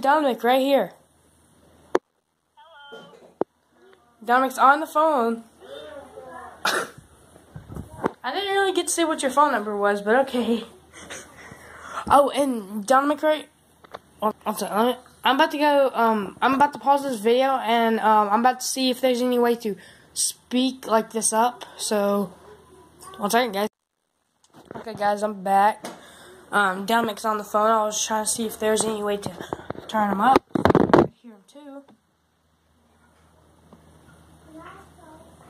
Dominic right here. Hello. Dominic's on the phone. I didn't really get to see what your phone number was, but okay. Oh, and Dominic, right? Well, I'm sorry, I'm about to go. Um, I'm about to pause this video, and um, I'm about to see if there's any way to speak like this up. So, one second, guys. Okay, guys, I'm back. Um, Dominic's on the phone. I was trying to see if there's any way to turn them up. Hear him too.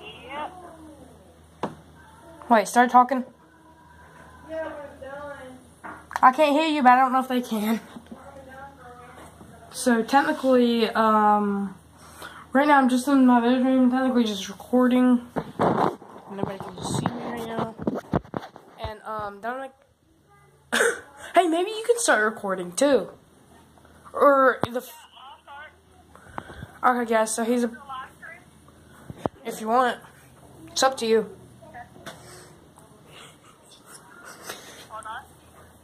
Yep. Wait, start talking. Yeah, we're done. I can't hear you, but I don't know if they can. So technically, um, right now I'm just in my bedroom, technically just recording. Nobody can see me right now. And um, Dominic, hey, maybe you can start recording too. Or the. Okay, guys. So he's a. If you want it, it's up to you.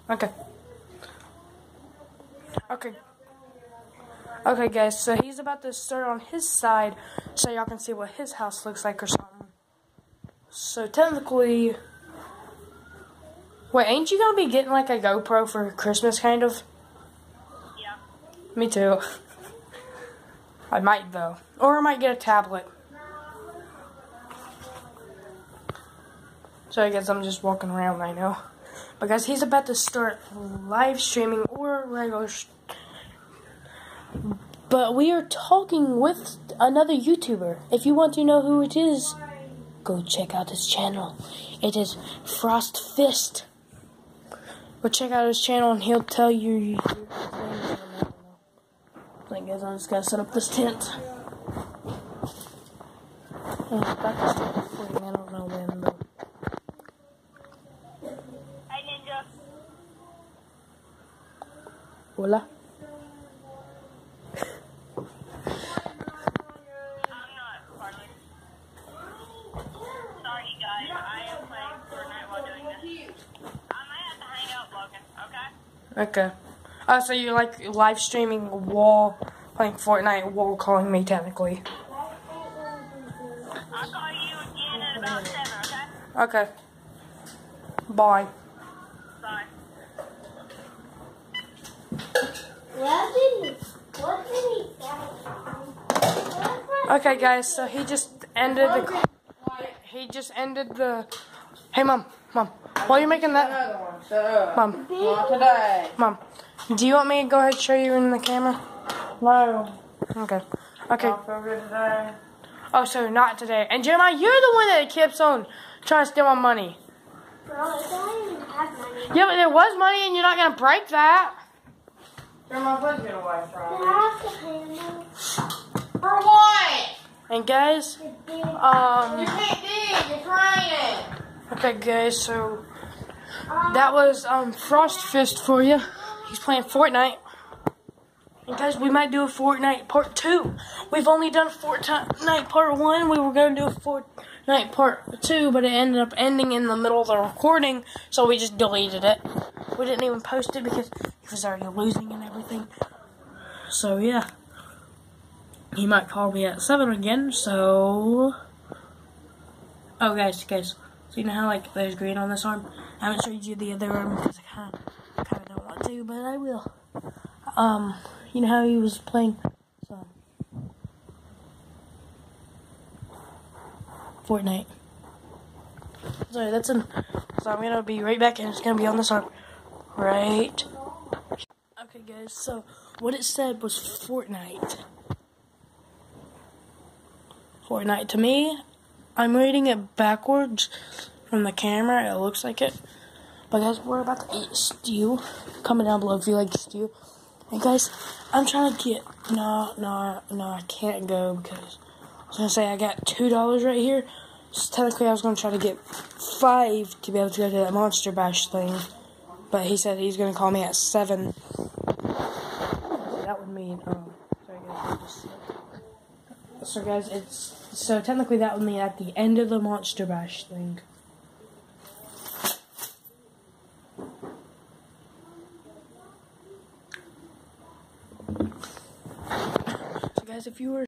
Okay. Okay. Okay, guys, so he's about to start on his side so y'all can see what his house looks like or something. So technically. Wait, ain't you gonna be getting like a GoPro for Christmas, kind of? Me too. I might, though. Or I might get a tablet. So I guess I'm just walking around right now. Because he's about to start live streaming or regular. But we are talking with another YouTuber. If you want to know who it is, go check out his channel. It is Frost Fist. Go check out his channel and he'll tell you. I guess I'm just gonna set up this tent. And to start recording. I don't know when, but. Hey, Ninja. Hola. I'm not Carly. Sorry, guys. I am playing Fortnite while doing this. I might have to hang out, Logan. Okay? Okay. Oh, so you're like live streaming while playing Fortnite while calling me technically. I'll call you again at about 7, okay? Okay. Bye. Bye. What did he, what did he say? Okay, guys. So he just ended the. He just ended the. Hey, mom, mom. While you're making that, Another one. Shut up. mom, mom. Do you want me to go ahead and show you in the camera? No. Okay. Okay. Don't feel good today. Oh, so not today. And Jeremiah, you're the one that keeps on trying to steal my money. Bro, I don't even have money. Yeah, but there was money, and you're not gonna break that. Turn my foot get away I from me. have to pay them. For what? And guys, um. You um, can't dig. You're trying. okay, guys. So that was um Frost Fist for you. He's playing Fortnite. And guys, we might do a Fortnite part two. We've only done Fortnite part one. We were gonna do a Fortnite part two, but it ended up ending in the middle of the recording, so we just deleted it. We didn't even post it because he was already losing and everything. So yeah, he might call me at seven again. So, oh guys, guys, so you know how like there's green on this arm? I haven't showed you the other arm because I kind of don't want to, but I will. Um, you know how he was playing so, Fortnite. Sorry, that's in. So I'm gonna be right back, and it's gonna be on this arm, right. Okay, guys. So what it said was Fortnite. Fortnite to me. I'm reading it backwards from the camera. It looks like it. But guys, we're about to eat stew. Comment down below if you like stew. And guys, I'm trying to get no, no, no. I can't go because I was gonna say I got two dollars right here. So technically, I was gonna try to get five to be able to go to that Monster Bash thing. But he said he's gonna call me at seven. That would mean um. Sorry guys. So guys, it's so technically that would mean at the end of the Monster Bash thing. guys, if you were